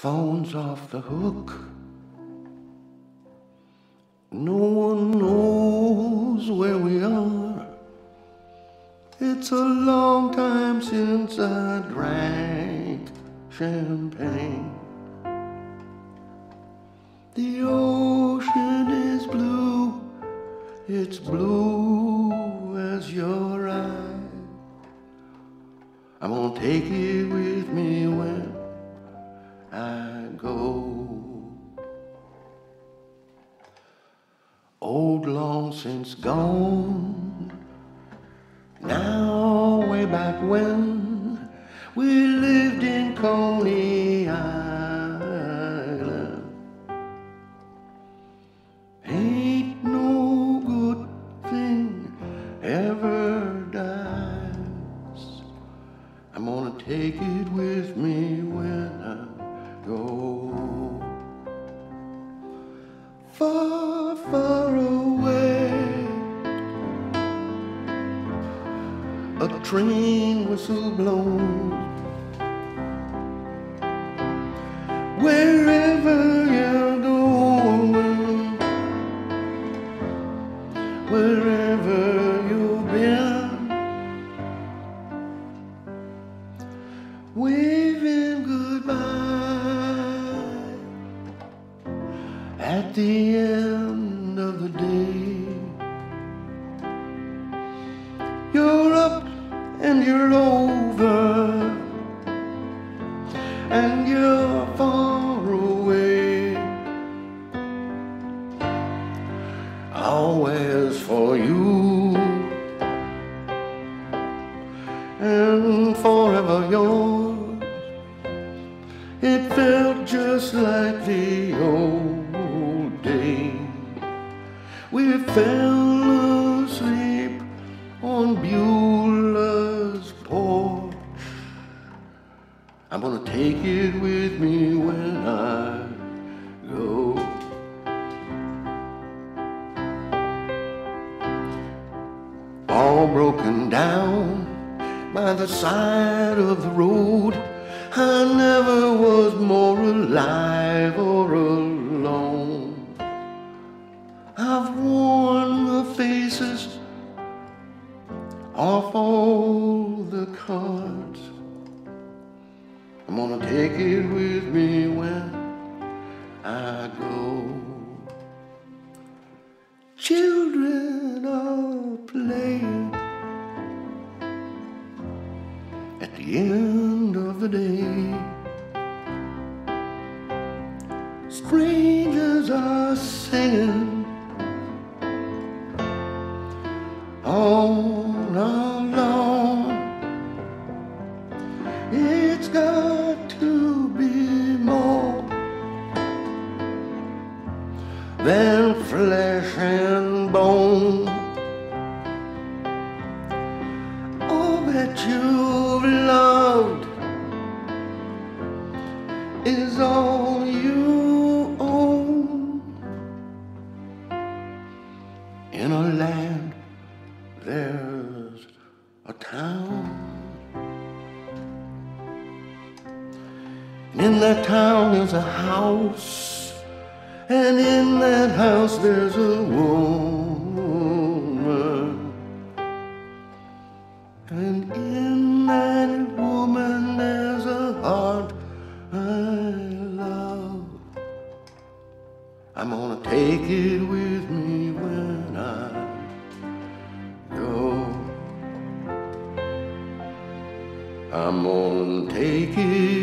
phone's off the hook. No one knows where we are. It's a long time since I drank champagne. The ocean is blue, it's blue as your eyes. I'm gonna take it with me Old long since gone. Now, way back when A train whistle blows. Wherever you're going, wherever you've been, waving goodbye at the end and you're far away. Always for you, and forever yours. It felt just like the old days. We fell I'm gonna take it with me when I go. All broken down by the side of the road. I never was more alive or alone. I've worn the faces off take it with me when I go. Children are playing at the end of the day. Strangers are singing flesh and bone. All that you've loved is all you own in a land there's a town. In that town is a house, and in that house there's a woman. And in that woman there's a heart I love. I'm gonna take it with me when I go. I'm gonna take it